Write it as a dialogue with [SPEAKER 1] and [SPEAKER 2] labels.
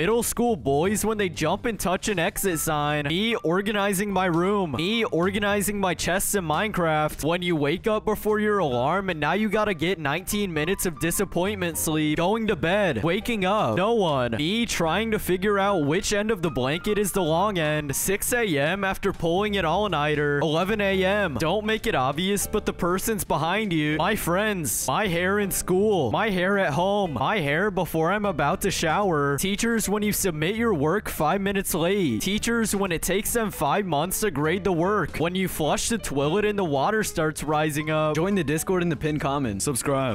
[SPEAKER 1] Middle school boys when they jump and touch an exit sign. Me organizing my room. Me organizing my chests in Minecraft. When you wake up before your alarm and now you gotta get 19 minutes of disappointment sleep. Going to bed. Waking up. No one. Me trying to figure out which end of the blanket is the long end. 6 a.m. after pulling an all-nighter. 11 a.m. Don't make it obvious, but the person's behind you. My friends. My hair in school. My hair at home. My hair before I'm about to shower. Teachers when you submit your work five minutes late. Teachers when it takes them five months to grade the work. When you flush the toilet and the water starts rising up.
[SPEAKER 2] Join the Discord in the pinned comment. Subscribe.